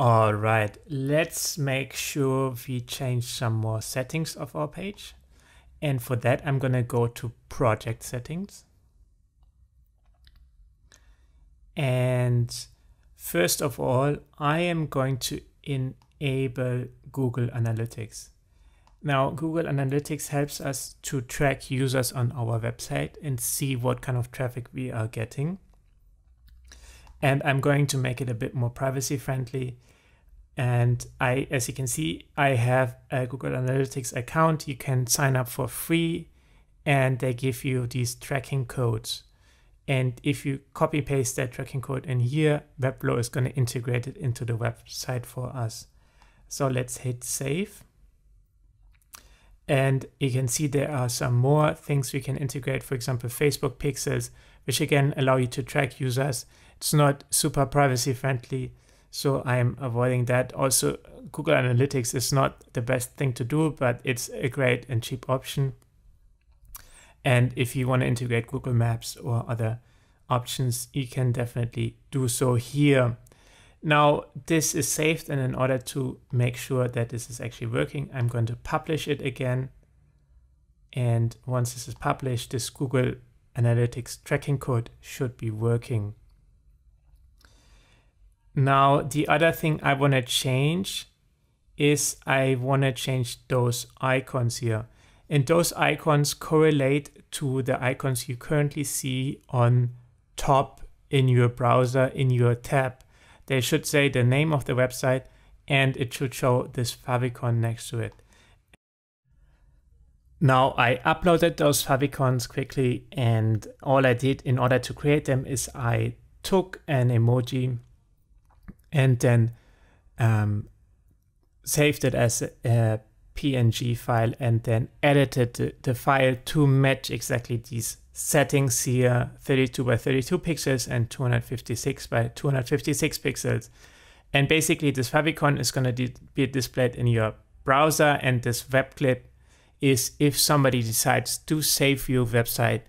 All right, let's make sure we change some more settings of our page. And for that, I'm going to go to project settings. And first of all, I am going to enable Google Analytics. Now, Google Analytics helps us to track users on our website and see what kind of traffic we are getting. And I'm going to make it a bit more privacy friendly and I, as you can see, I have a Google Analytics account. You can sign up for free and they give you these tracking codes. And if you copy paste that tracking code in here, Webflow is going to integrate it into the website for us. So let's hit save. And you can see there are some more things we can integrate. For example, Facebook pixels, which again allow you to track users. It's not super privacy friendly. So I'm avoiding that. Also, Google Analytics is not the best thing to do, but it's a great and cheap option. And if you want to integrate Google Maps or other options, you can definitely do so here. Now, this is saved, and in order to make sure that this is actually working, I'm going to publish it again. And once this is published, this Google Analytics tracking code should be working. Now, the other thing I want to change is I want to change those icons here. And those icons correlate to the icons you currently see on top in your browser, in your tab. They should say the name of the website and it should show this favicon next to it. Now I uploaded those favicons quickly and all I did in order to create them is I took an emoji and then um, saved it as a, a, PNG file and then edited the, the file to match exactly these settings here 32 by 32 pixels and 256 by 256 pixels. And basically this favicon is going to be displayed in your browser and this web clip is if somebody decides to save your website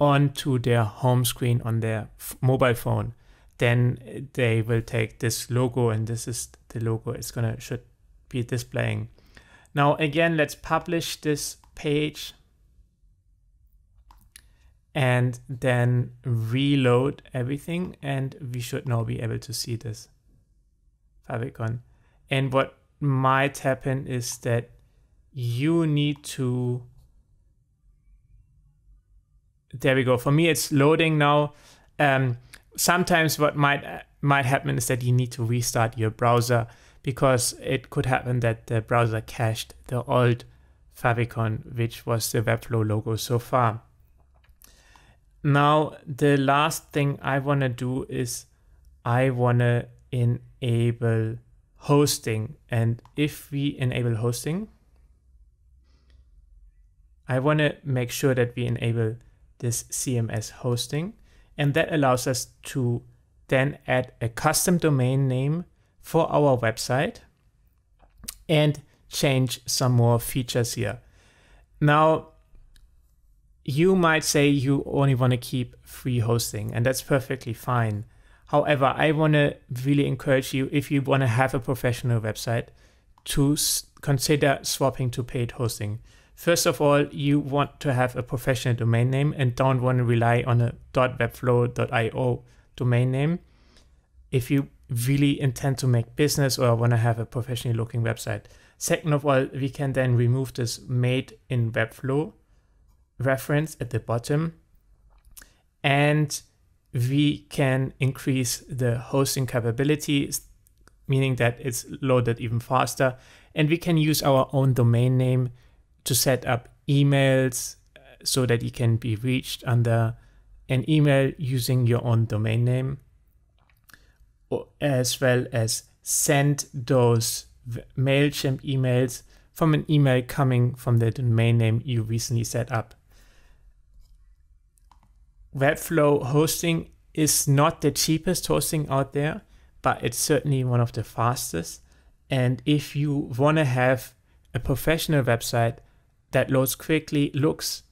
onto their home screen on their mobile phone then they will take this logo and this is the logo it's gonna should be displaying. Now again, let's publish this page and then reload everything and we should now be able to see this favicon. And what might happen is that you need to there we go. For me, it's loading now. Um, sometimes what might might happen is that you need to restart your browser because it could happen that the browser cached the old favicon, which was the Webflow logo so far. Now, the last thing I want to do is I want to enable hosting. And if we enable hosting, I want to make sure that we enable this CMS hosting. And that allows us to then add a custom domain name for our website and change some more features here. Now, you might say you only want to keep free hosting, and that's perfectly fine. However, I want to really encourage you, if you want to have a professional website, to consider swapping to paid hosting. First of all, you want to have a professional domain name and don't want to rely on a .webflow.io domain name. If you really intend to make business or want to have a professionally looking website. Second of all, we can then remove this made in Webflow reference at the bottom and we can increase the hosting capabilities, meaning that it's loaded even faster. And we can use our own domain name to set up emails uh, so that you can be reached under an email using your own domain name, as well as send those MailChimp emails from an email coming from the domain name you recently set up. Webflow hosting is not the cheapest hosting out there, but it's certainly one of the fastest. And if you want to have a professional website that loads quickly, looks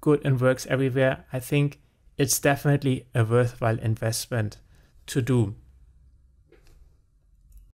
good, and works everywhere, I think it's definitely a worthwhile investment to do.